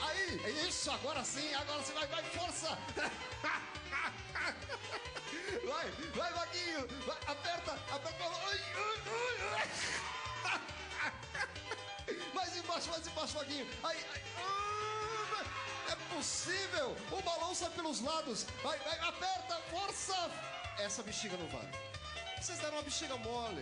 Aí, aí. Isso, agora sim, agora sim. Vai, vai, força. Vai, vai, Vaguinho. Vai, aperta, aperta. Ai, ai, ai. Mais embaixo, mais embaixo, Vaguinho. aí, aí, É possível. O balão sai pelos lados. Vai, vai, aperta, força. Essa bexiga não vale. Vocês deram uma bexiga mole.